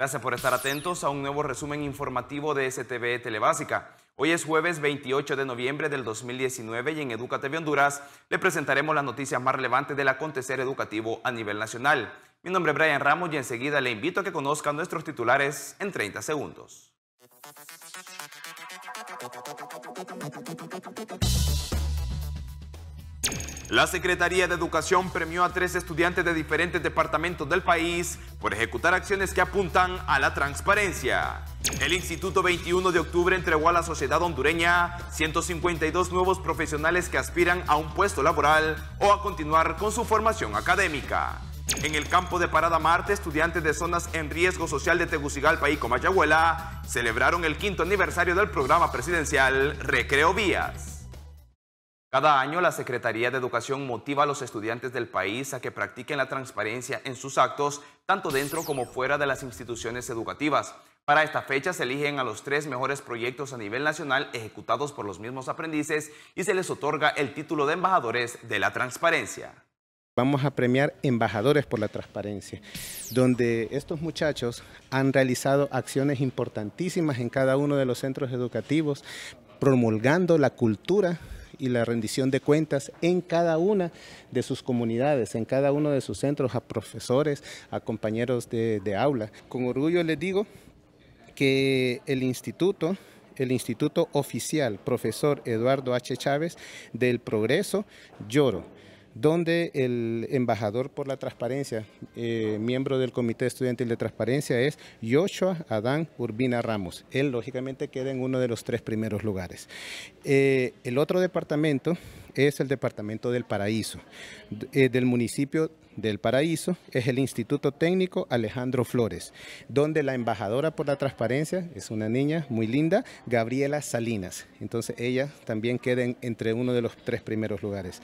Gracias por estar atentos a un nuevo resumen informativo de STV Telebásica. Hoy es jueves 28 de noviembre del 2019 y en Educa TV Honduras le presentaremos las noticias más relevantes del acontecer educativo a nivel nacional. Mi nombre es Brian Ramos y enseguida le invito a que conozcan nuestros titulares en 30 segundos. La Secretaría de Educación premió a tres estudiantes de diferentes departamentos del país por ejecutar acciones que apuntan a la transparencia. El Instituto 21 de Octubre entregó a la sociedad hondureña 152 nuevos profesionales que aspiran a un puesto laboral o a continuar con su formación académica. En el campo de Parada Marte, estudiantes de zonas en riesgo social de Tegucigalpa y Comayagüela celebraron el quinto aniversario del programa presidencial Recreo Vías. Cada año la Secretaría de Educación motiva a los estudiantes del país a que practiquen la transparencia en sus actos, tanto dentro como fuera de las instituciones educativas. Para esta fecha se eligen a los tres mejores proyectos a nivel nacional ejecutados por los mismos aprendices y se les otorga el título de embajadores de la transparencia. Vamos a premiar embajadores por la transparencia, donde estos muchachos han realizado acciones importantísimas en cada uno de los centros educativos, promulgando la cultura y la rendición de cuentas en cada una de sus comunidades, en cada uno de sus centros, a profesores, a compañeros de, aula. Con orgullo les digo que el instituto el Instituto Oficial Profesor Eduardo H. Chávez del Progreso Lloro donde el embajador por la transparencia, eh, miembro del Comité Estudiantil de Transparencia, es Joshua Adán Urbina Ramos. Él, lógicamente, queda en uno de los tres primeros lugares. Eh, el otro departamento es el Departamento del Paraíso, eh, del municipio del Paraíso es el Instituto Técnico Alejandro Flores, donde la embajadora por la transparencia es una niña muy linda, Gabriela Salinas. Entonces ella también queda entre uno de los tres primeros lugares.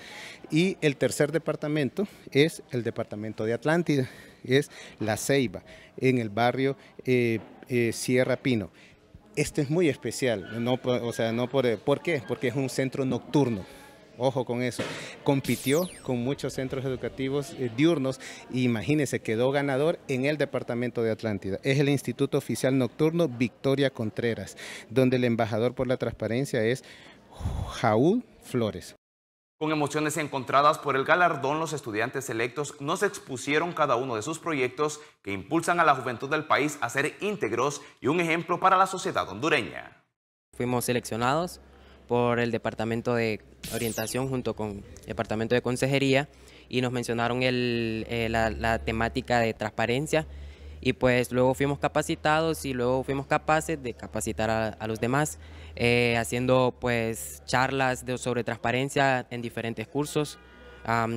Y el tercer departamento es el Departamento de Atlántida, es La Ceiba, en el barrio eh, eh, Sierra Pino. Este es muy especial, no, o sea, no por, ¿por qué? Porque es un centro nocturno. Ojo con eso. Compitió con muchos centros educativos eh, diurnos y imagínense, quedó ganador en el departamento de Atlántida. Es el Instituto Oficial Nocturno Victoria Contreras, donde el embajador por la transparencia es Jaúl Flores. Con emociones encontradas por el galardón, los estudiantes electos nos expusieron cada uno de sus proyectos que impulsan a la juventud del país a ser íntegros y un ejemplo para la sociedad hondureña. Fuimos seleccionados por el Departamento de Orientación junto con el Departamento de Consejería y nos mencionaron eh, la, temática de transparencia y pues luego fuimos capacitados y luego fuimos capaces de capacitar a, los demás eh, haciendo pues charlas sobre transparencia en diferentes cursos,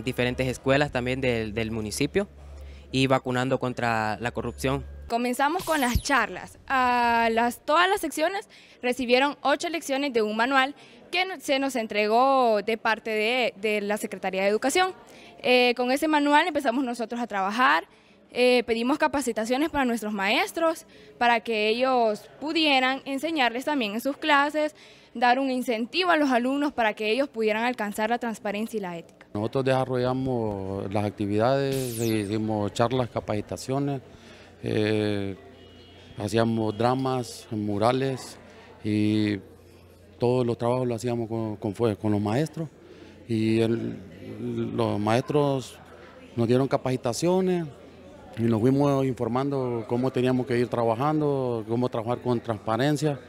diferentes escuelas también del municipio y vacunando contra la corrupción. Comenzamos con las charlas. A las, todas las secciones recibieron ocho lecciones de un manual que se nos entregó de parte de, la Secretaría de Educación. Eh, con ese manual empezamos nosotros a trabajar, eh, pedimos capacitaciones para nuestros maestros, para que ellos pudieran enseñarles también en sus clases, dar un incentivo a los alumnos para que ellos pudieran alcanzar la transparencia y la ética. Nosotros desarrollamos las actividades, hicimos charlas, capacitaciones, eh, hacíamos dramas, murales y todos los trabajos lo hacíamos con, con, los maestros y los maestros nos dieron capacitaciones y nos fuimos informando cómo teníamos que ir trabajando, cómo trabajar con transparencia.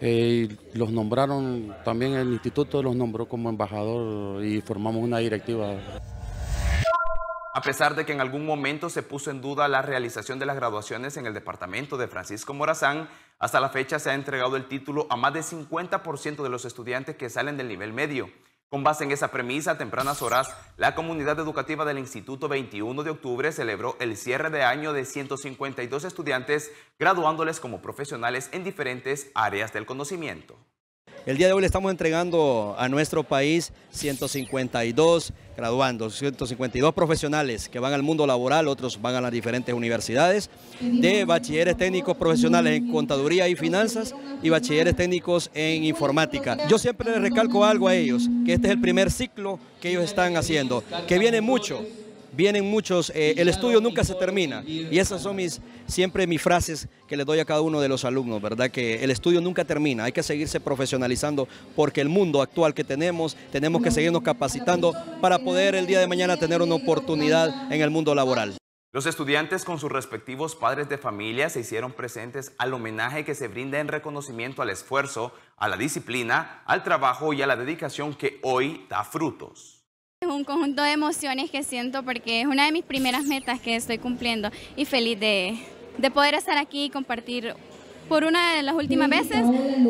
Eh, los nombraron, también el instituto los nombró como embajador y formamos una directiva. A pesar de que en algún momento se puso en duda la realización de las graduaciones en el departamento de Francisco Morazán, hasta la fecha se ha entregado el título a más del 50% de los estudiantes que salen del nivel medio. Con base en esa premisa, a tempranas horas, la comunidad educativa del Instituto 21 de octubre celebró el cierre de año de 152 estudiantes, graduándoles como profesionales en diferentes áreas del conocimiento. El día de hoy le estamos entregando a nuestro país 152 graduandos, 152 profesionales que van al mundo laboral, otros van a las diferentes universidades, de bachilleres técnicos profesionales en contaduría y finanzas y bachilleres técnicos en informática. Yo siempre les recalco algo a ellos, que este es el primer ciclo que ellos están haciendo, que viene mucho, vienen muchos, eh, el estudio nunca se termina. Y esas son mis, siempre mis frases que le doy a cada uno de los alumnos, ¿verdad? Que el estudio nunca termina, hay que seguirse profesionalizando porque el mundo actual que tenemos, tenemos que seguirnos capacitando para poder el día de mañana tener una oportunidad en el mundo laboral. Los estudiantes con sus respectivos padres de familia se hicieron presentes al homenaje que se brinda en reconocimiento al esfuerzo, a la disciplina, al trabajo y a la dedicación que hoy da frutos. Es un conjunto de emociones que siento porque es una de mis primeras metas que estoy cumpliendo y feliz de, de poder estar aquí y compartir por una de las últimas veces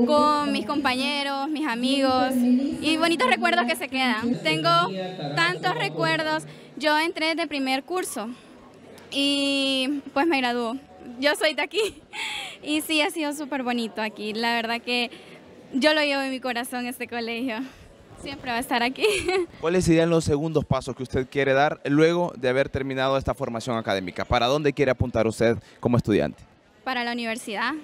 con mis compañeros, mis amigos y bonitos recuerdos que se quedan. Tengo tantos recuerdos. Yo entré de primer curso y pues me graduó. Yo soy de aquí y sí, ha sido súper bonito aquí. La verdad que yo lo llevo en mi corazón este colegio. Siempre va a estar aquí. ¿Cuáles serían los segundos pasos que usted quiere dar luego de haber terminado esta formación académica? ¿Para dónde quiere apuntar usted como estudiante? Para la universidad,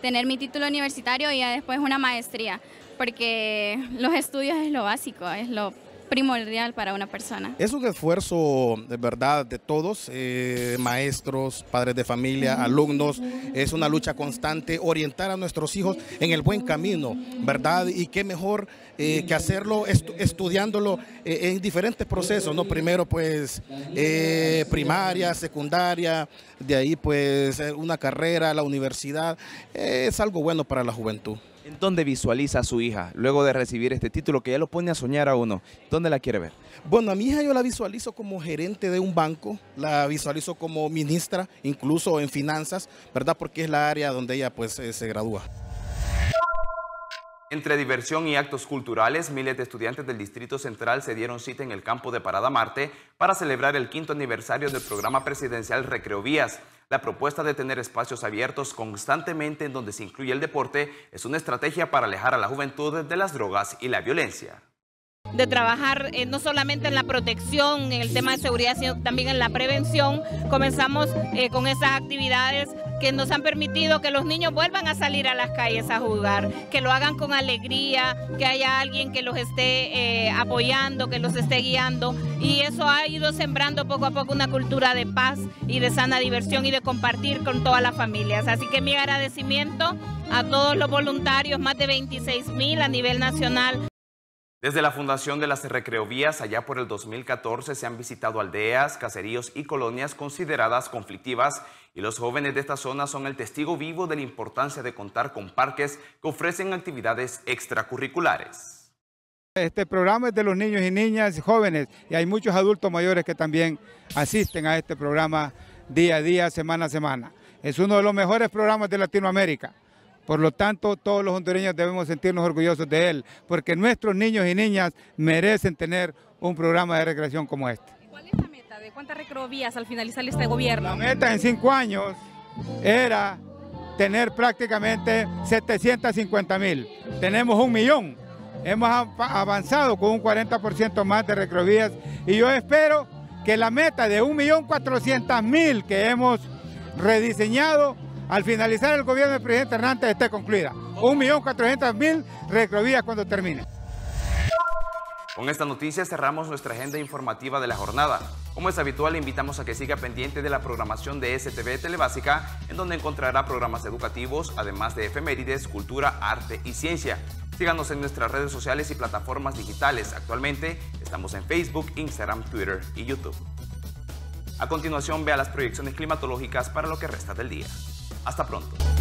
tener mi título universitario y después una maestría, porque los estudios es lo básico, es lo primordial para una persona. Es un esfuerzo de verdad de todos, eh, maestros, padres de familia, alumnos, es una lucha constante, orientar a nuestros hijos en el buen camino, ¿verdad? Y qué mejor eh, que hacerlo estudiándolo eh, en diferentes procesos, ¿no? Primero pues primaria, secundaria, de ahí pues una carrera, la universidad, es algo bueno para la juventud. ¿En dónde visualiza a su hija luego de recibir este título que ya lo pone a soñar a uno? ¿Dónde la quiere ver? Bueno, a mi hija yo la visualizo como gerente de un banco, la visualizo como ministra, incluso en finanzas, ¿verdad? Porque es la área donde ella pues eh, se gradúa. Entre diversión y actos culturales, miles de estudiantes del Distrito Central se dieron cita en el campo de Parada Marte para celebrar el quinto aniversario del programa presidencial Recreo Vías. La propuesta de tener espacios abiertos constantemente en donde se incluye el deporte es una estrategia para alejar a la juventud de las drogas y la violencia de trabajar eh, no solamente en la protección, en el tema de seguridad, sino también en la prevención. Comenzamos eh, con esas actividades que nos han permitido que los niños vuelvan a salir a las calles a jugar, que lo hagan con alegría, que haya alguien que los esté eh, apoyando, que los esté guiando. Y eso ha ido sembrando poco a poco una cultura de paz y de sana diversión y de compartir con todas las familias. Así que mi agradecimiento a todos los voluntarios, más de 26 mil a nivel nacional. Desde la fundación de las recreovías allá por el 2014 se han visitado aldeas, caseríos y colonias consideradas conflictivas y los jóvenes de esta zona son el testigo vivo de la importancia de contar con parques que ofrecen actividades extracurriculares. Este programa es de los niños y niñas jóvenes y hay muchos adultos mayores que también asisten a este programa día a día, semana a semana. Es uno de los mejores programas de Latinoamérica. Por lo tanto, todos los hondureños debemos sentirnos orgullosos de él, porque nuestros niños y niñas merecen tener un programa de recreación como este. ¿Cuál es la meta? ¿De cuántas recreovías al finalizar este gobierno? La meta en cinco años era tener prácticamente 750 mil. Tenemos un millón. Hemos avanzado con un 40% más de recreovías y yo espero que la meta de 1.400.000 que hemos rediseñado al finalizar el gobierno del presidente Hernández esté concluida. 1.400.000 recrovías cuando termine. Con esta noticia cerramos nuestra agenda informativa de la jornada. Como es habitual, invitamos a que siga pendiente de la programación de STV Telebásica, en donde encontrará programas educativos, además de efemérides, cultura, arte y ciencia. Síganos en nuestras redes sociales y plataformas digitales. Actualmente estamos en Facebook, Instagram, Twitter y YouTube. A continuación, vea las proyecciones climatológicas para lo que resta del día. Hasta pronto.